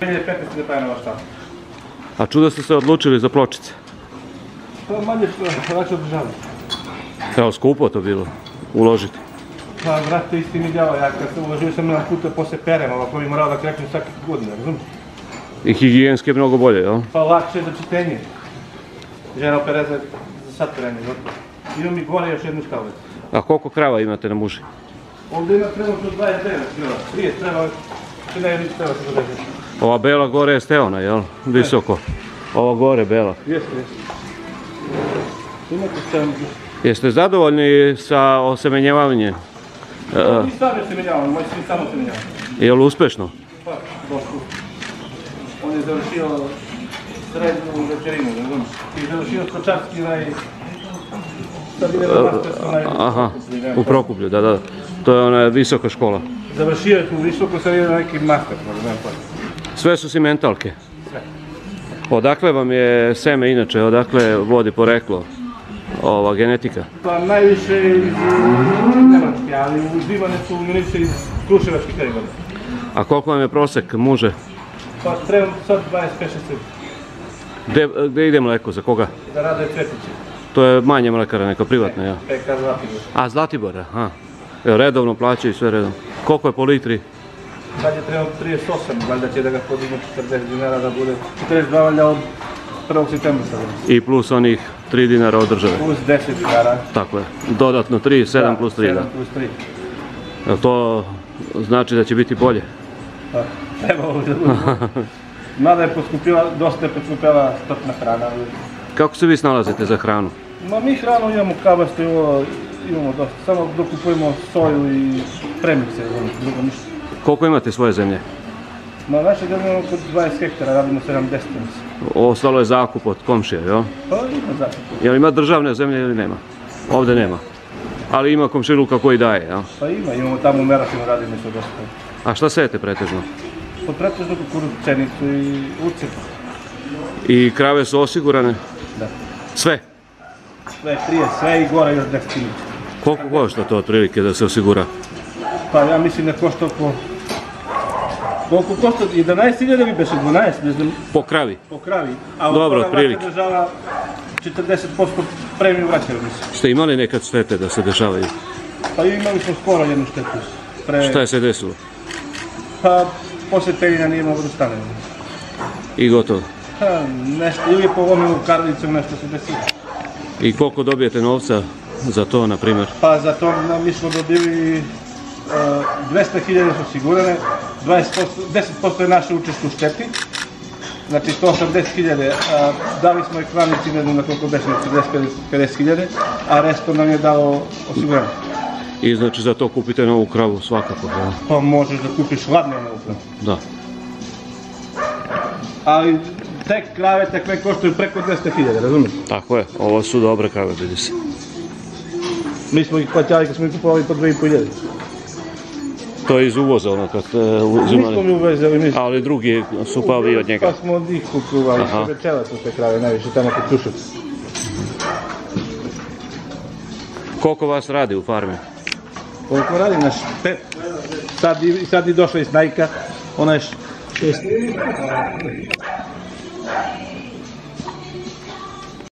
2015. da pravimo šta. A čudo ste se odlučili za pločice. To je manje što lakše održavati. Evo, skupo to bilo. Uložiti. Pa, vrate, isti mi djava, ja kad sam uložio sam jedan puta poslije perem, ovako bi morao da krepim svake godine, razumiješ? I higijenski je mnogo bolje, jel? Pa lakše je za čitenje. Žena opere za, za sad perenje, zato. Imam i gore još jednu škalu. A koliko krava imate na muži? Ovdje ima trenutno 29 kila, 30 treba, 30 treba se. Ova bela gore je steona, jel? Visoko. Ova gore bela. Jeste, jeste. Jeste zadovoljni sa osemenjevanjem? E, Mi sami se menjavamo, moj sin samo se menjava. je li uspešno? Pa, došlo. On je završio srednju večerinu, ne znam. I završio skočarski onaj... Aha, u Prokuplju, da, da. To je ona visoka škola. Završio je tu visoko, sad na neki master, ne znam. Sve su simentalke. Sve. Odakle vam je seme inače, odakle vodi poreklo? Ova genetika. Pa najviše iz Nemačke, ali uzimane su junice iz Kruševačkih krajeva. A koliko vam je prosek muže? Pa trebam sad 25 Gde, ide mleko, za koga? da rade cvetiće. To je manje mlekara, neka privatna, ja. PK Zlatibor. A, Zlatibor, aha. Evo, redovno plaćaju sve redovno. Koliko je po litri? Sad je trebao 38, valjda će da ga podignu 40 dinara da bude 42 valjda od 1. septembra. I plus onih 3 dinara od države. Plus 10 dinara. Tako je. Dodatno 3, 7 plus 3, da. 7 plus 3. Jel to znači da će biti bolje? Pa, treba ovdje da. Mada je poskupila, dosta je poskupila stotna hrana. Kako se vi snalazite za hranu? Ma mi hranu imamo kabasto i ovo, imamo dosta. Samo dok kupujemo soju i premikse, ono, drugo ništa. Koliko imate svoje zemlje? Ma naše zemlje imamo kod 20 hektara, radimo 70 nas. Ostalo je zakup od komšija, jel? Pa ima zakup. Jel ima državne zemlje ili nema? Ovdje nema. Ali ima komšiluka koji daje, jel? Pa ima, imamo tamo u Merašinu radimo što dosta. A šta sejete pretežno? Pa pretežno kukuruz, pšenicu i ucet. I krave su osigurane? Da. Sve? Sve prije, sve i gore još 10 kilića. Koliko košta to otprilike da se osigura? Pa ja mislim da košta oko... Koliko košta? 11.000 bi beše, 12, ne znam, Po kravi? po kravi. A Dobro, otprilike. država 40% premiju vraćaju mislim. Ste imali nekad štete da se dešavaju? Pa imali smo skoro jednu štetu. Pre, Šta je se desilo? Pa poslije tegljenja nije moglo da stane. I gotovo. Ha, nešto, ili je polomilo karlicu, nešto se desilo. I koliko dobijete novca za to, na primjer? Pa za to mi smo dobili uh, 200.000 su osigurane, 20%, 10% je naše učešće u šteti, znači 180.000, a dali smo i klanici, ne znam na koliko na 40-50.000, a resto nam je dao osiguranje. I znači za to kupite novu kravu svakako, jel? Pa možeš da kupiš hladne nauke. Da. Ali tek krave takve koštaju preko 200.000, razumiješ? Tako je, ovo su dobre krave, vidi se. Mi smo ih plaćali kad smo ih kupovali po 2.500. To je iz uvoza ono kad ste uzimali. mi uvezeli, mi Ali drugi su pa vi od njega. Pa smo od njih kupovali, večela su te krave najviše, tamo kod Kruševca. Koliko vas radi u farmi? Koliko radi naš pet, sad, i- sad i došla iz Najka, ona je šest. Thank you.